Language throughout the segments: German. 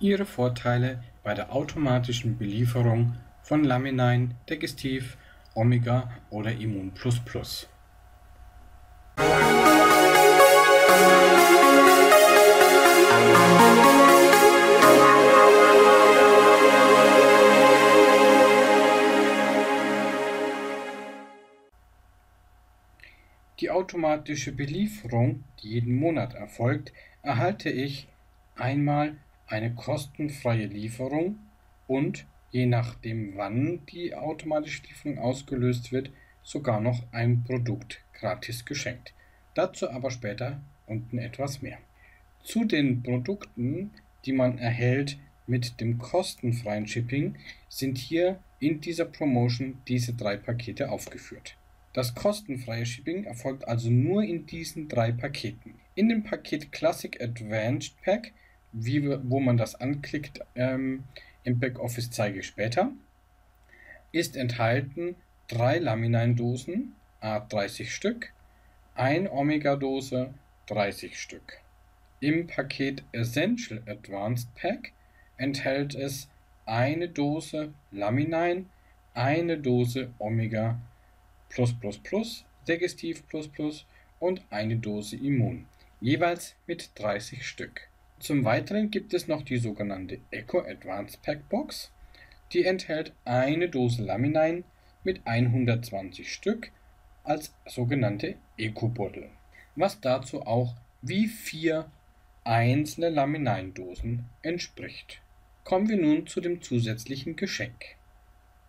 Ihre Vorteile bei der automatischen Belieferung von Laminin, Digestiv, Omega oder Immun++. Die automatische Belieferung, die jeden Monat erfolgt, erhalte ich einmal eine kostenfreie Lieferung und je nachdem wann die automatische Lieferung ausgelöst wird, sogar noch ein Produkt gratis geschenkt. Dazu aber später unten etwas mehr. Zu den Produkten, die man erhält mit dem kostenfreien Shipping, sind hier in dieser Promotion diese drei Pakete aufgeführt. Das kostenfreie Shipping erfolgt also nur in diesen drei Paketen. In dem Paket Classic Advanced Pack wie, wo man das anklickt ähm, im Backoffice zeige ich später, ist enthalten drei Laminin-Dosen, A30 Stück, ein Omega-Dose, 30 Stück. Im Paket Essential Advanced Pack enthält es eine Dose Laminin, eine Dose Omega Digestiv und eine Dose Immun, jeweils mit 30 Stück. Zum Weiteren gibt es noch die sogenannte Eco Advanced Pack Box. Die enthält eine Dose Laminin mit 120 Stück als sogenannte Eco-Bottle, was dazu auch wie vier einzelne Laminin-Dosen entspricht. Kommen wir nun zu dem zusätzlichen Geschenk.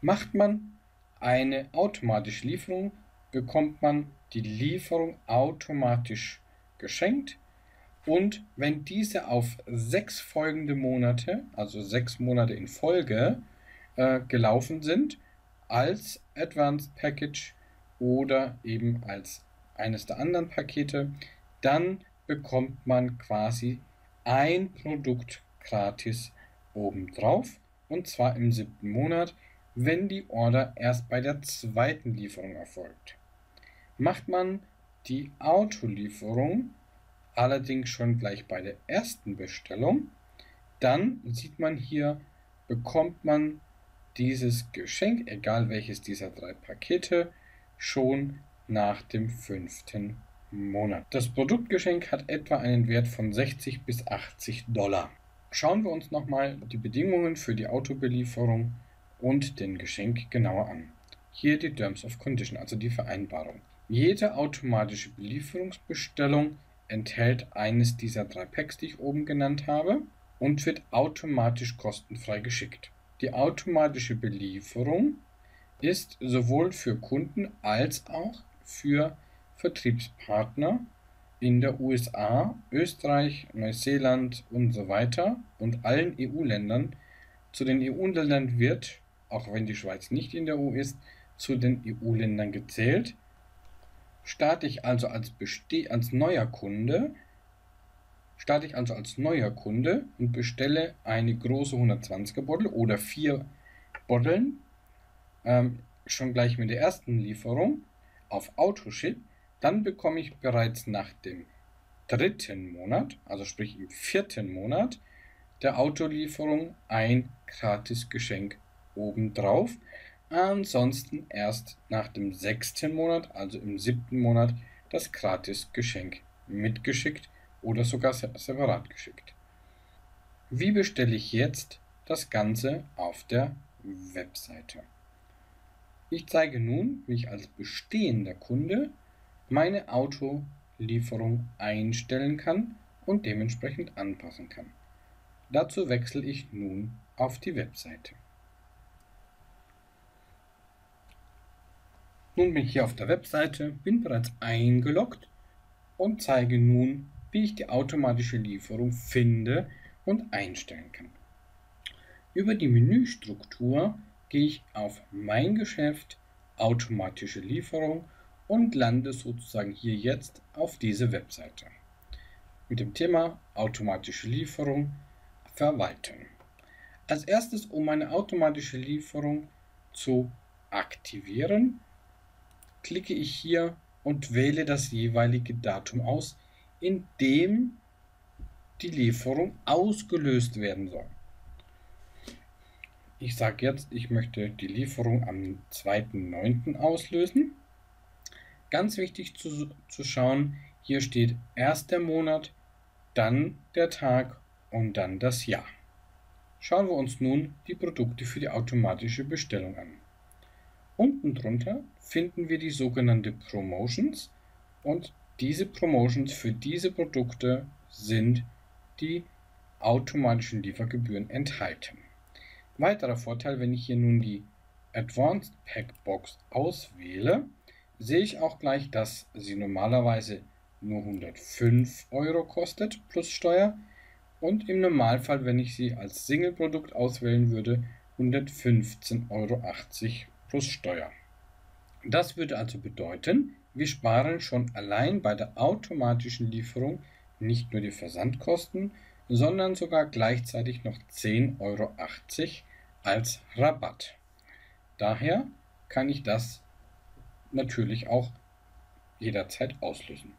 Macht man eine automatische Lieferung, bekommt man die Lieferung automatisch geschenkt und wenn diese auf sechs folgende Monate, also sechs Monate in Folge, äh, gelaufen sind, als Advanced Package oder eben als eines der anderen Pakete, dann bekommt man quasi ein Produkt gratis obendrauf und zwar im siebten Monat, wenn die Order erst bei der zweiten Lieferung erfolgt. Macht man die Autolieferung allerdings schon gleich bei der ersten Bestellung, dann sieht man hier, bekommt man dieses Geschenk, egal welches dieser drei Pakete, schon nach dem fünften Monat. Das Produktgeschenk hat etwa einen Wert von 60 bis 80 Dollar. Schauen wir uns nochmal die Bedingungen für die Autobelieferung und den Geschenk genauer an. Hier die Terms of Condition, also die Vereinbarung. Jede automatische Belieferungsbestellung enthält eines dieser drei Packs, die ich oben genannt habe, und wird automatisch kostenfrei geschickt. Die automatische Belieferung ist sowohl für Kunden als auch für Vertriebspartner in der USA, Österreich, Neuseeland und so weiter und allen EU-Ländern. Zu den EU-Ländern wird, auch wenn die Schweiz nicht in der EU ist, zu den EU-Ländern gezählt Starte ich also als, als neuer Kunde, starte ich also als neuer Kunde und bestelle eine große 120er Bottle oder vier Botteln ähm, schon gleich mit der ersten Lieferung auf Autoship, dann bekomme ich bereits nach dem dritten Monat, also sprich im vierten Monat der Autolieferung ein gratis Geschenk obendrauf. Ansonsten erst nach dem sechsten Monat, also im siebten Monat, das Gratis-Geschenk mitgeschickt oder sogar separat geschickt. Wie bestelle ich jetzt das Ganze auf der Webseite? Ich zeige nun, wie ich als bestehender Kunde meine Autolieferung einstellen kann und dementsprechend anpassen kann. Dazu wechsle ich nun auf die Webseite. Nun bin ich hier auf der Webseite, bin bereits eingeloggt und zeige nun, wie ich die automatische Lieferung finde und einstellen kann. Über die Menüstruktur gehe ich auf Mein Geschäft, automatische Lieferung und lande sozusagen hier jetzt auf diese Webseite mit dem Thema automatische Lieferung verwalten. Als erstes, um meine automatische Lieferung zu aktivieren, klicke ich hier und wähle das jeweilige Datum aus, in dem die Lieferung ausgelöst werden soll. Ich sage jetzt, ich möchte die Lieferung am 2.9. auslösen. Ganz wichtig zu, zu schauen, hier steht erst der Monat, dann der Tag und dann das Jahr. Schauen wir uns nun die Produkte für die automatische Bestellung an. Unten drunter finden wir die sogenannte Promotions und diese Promotions für diese Produkte sind die automatischen Liefergebühren enthalten. Weiterer Vorteil, wenn ich hier nun die Advanced Pack Box auswähle, sehe ich auch gleich, dass sie normalerweise nur 105 Euro kostet plus Steuer und im Normalfall, wenn ich sie als Single-Produkt auswählen würde, 115,80 Euro plus Steuer. Das würde also bedeuten, wir sparen schon allein bei der automatischen Lieferung nicht nur die Versandkosten, sondern sogar gleichzeitig noch 10,80 Euro als Rabatt. Daher kann ich das natürlich auch jederzeit auslösen.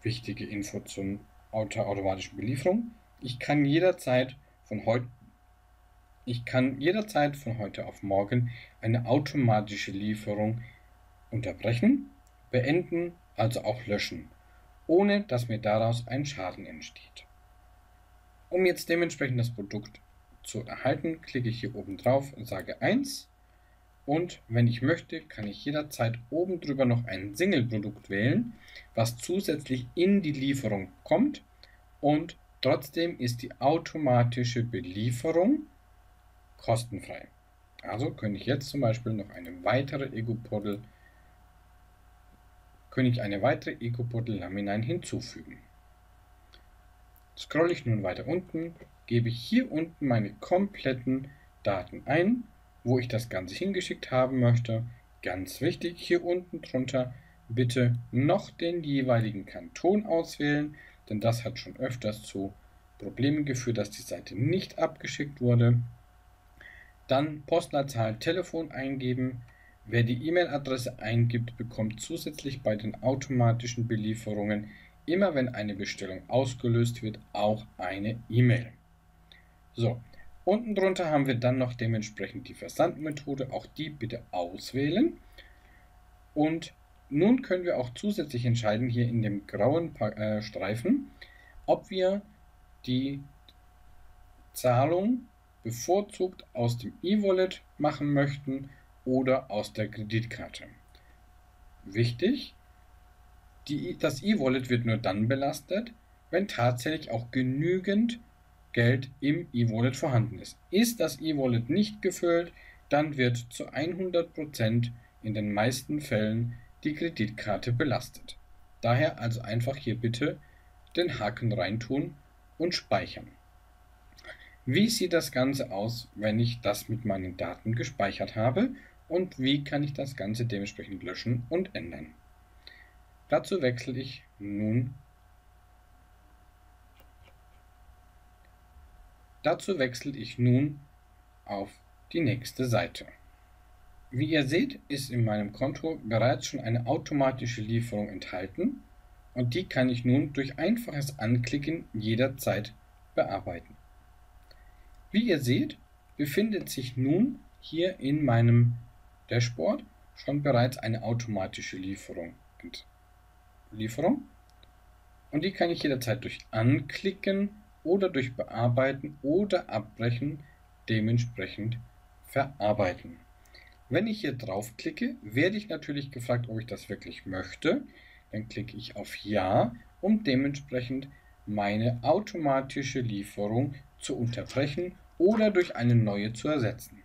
Wichtige Info zur automatischen Belieferung. Ich kann jederzeit von heute ich kann jederzeit von heute auf morgen eine automatische Lieferung unterbrechen, beenden, also auch löschen, ohne dass mir daraus ein Schaden entsteht. Um jetzt dementsprechend das Produkt zu erhalten, klicke ich hier oben drauf und sage 1 und wenn ich möchte, kann ich jederzeit oben drüber noch ein Single-Produkt wählen, was zusätzlich in die Lieferung kommt und trotzdem ist die automatische Belieferung kostenfrei. Also könnte ich jetzt zum Beispiel noch eine weitere Ego-Portal könnte ich eine weitere Ego-Portal Lamine hinzufügen. Scrolle ich nun weiter unten, gebe ich hier unten meine kompletten Daten ein wo ich das Ganze hingeschickt haben möchte. Ganz wichtig, hier unten drunter bitte noch den jeweiligen Kanton auswählen, denn das hat schon öfters zu Problemen geführt, dass die Seite nicht abgeschickt wurde. Dann Postleitzahl, Telefon eingeben. Wer die E-Mail-Adresse eingibt, bekommt zusätzlich bei den automatischen Belieferungen immer wenn eine Bestellung ausgelöst wird, auch eine E-Mail. So, Unten drunter haben wir dann noch dementsprechend die Versandmethode, auch die bitte auswählen. Und nun können wir auch zusätzlich entscheiden, hier in dem grauen äh, Streifen, ob wir die Zahlung bevorzugt aus dem E-Wallet machen möchten oder aus der Kreditkarte. Wichtig, die, das E-Wallet wird nur dann belastet, wenn tatsächlich auch genügend Geld im E-Wallet vorhanden ist. Ist das E-Wallet nicht gefüllt, dann wird zu 100% in den meisten Fällen die Kreditkarte belastet. Daher also einfach hier bitte den Haken reintun und speichern. Wie sieht das Ganze aus, wenn ich das mit meinen Daten gespeichert habe und wie kann ich das Ganze dementsprechend löschen und ändern? Dazu wechsle ich nun Dazu wechsle ich nun auf die nächste Seite. Wie ihr seht, ist in meinem Konto bereits schon eine automatische Lieferung enthalten und die kann ich nun durch einfaches Anklicken jederzeit bearbeiten. Wie ihr seht, befindet sich nun hier in meinem Dashboard schon bereits eine automatische Lieferung. Lieferung und die kann ich jederzeit durch Anklicken oder durch Bearbeiten oder Abbrechen dementsprechend verarbeiten. Wenn ich hier draufklicke, werde ich natürlich gefragt, ob ich das wirklich möchte. Dann klicke ich auf Ja, um dementsprechend meine automatische Lieferung zu unterbrechen oder durch eine neue zu ersetzen.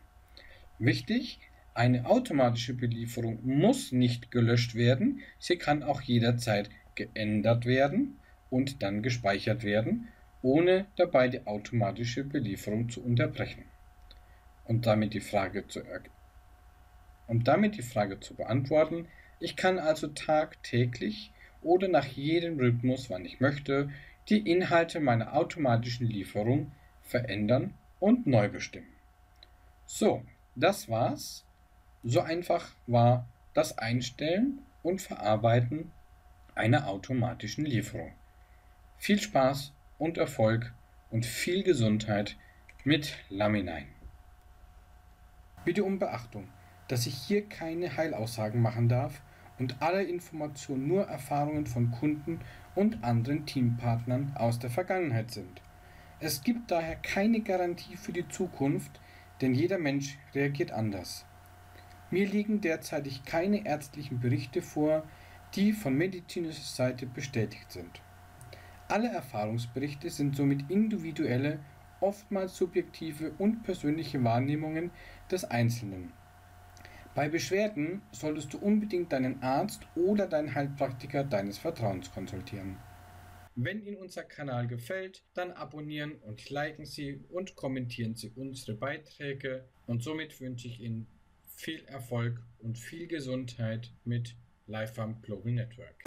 Wichtig, eine automatische Belieferung muss nicht gelöscht werden, sie kann auch jederzeit geändert werden und dann gespeichert werden ohne dabei die automatische Belieferung zu unterbrechen. Und damit die Frage zu, um damit die Frage zu beantworten, ich kann also tagtäglich oder nach jedem Rhythmus, wann ich möchte, die Inhalte meiner automatischen Lieferung verändern und neu bestimmen. So, das war's. So einfach war das Einstellen und Verarbeiten einer automatischen Lieferung. Viel Spaß und Erfolg und viel Gesundheit mit Laminein. Bitte um Beachtung, dass ich hier keine Heilaussagen machen darf und alle Informationen nur Erfahrungen von Kunden und anderen Teampartnern aus der Vergangenheit sind. Es gibt daher keine Garantie für die Zukunft, denn jeder Mensch reagiert anders. Mir liegen derzeitig keine ärztlichen Berichte vor, die von medizinischer Seite bestätigt sind. Alle Erfahrungsberichte sind somit individuelle, oftmals subjektive und persönliche Wahrnehmungen des Einzelnen. Bei Beschwerden solltest du unbedingt deinen Arzt oder deinen Heilpraktiker deines Vertrauens konsultieren. Wenn Ihnen unser Kanal gefällt, dann abonnieren und liken Sie und kommentieren Sie unsere Beiträge und somit wünsche ich Ihnen viel Erfolg und viel Gesundheit mit Lifefarm Global Network.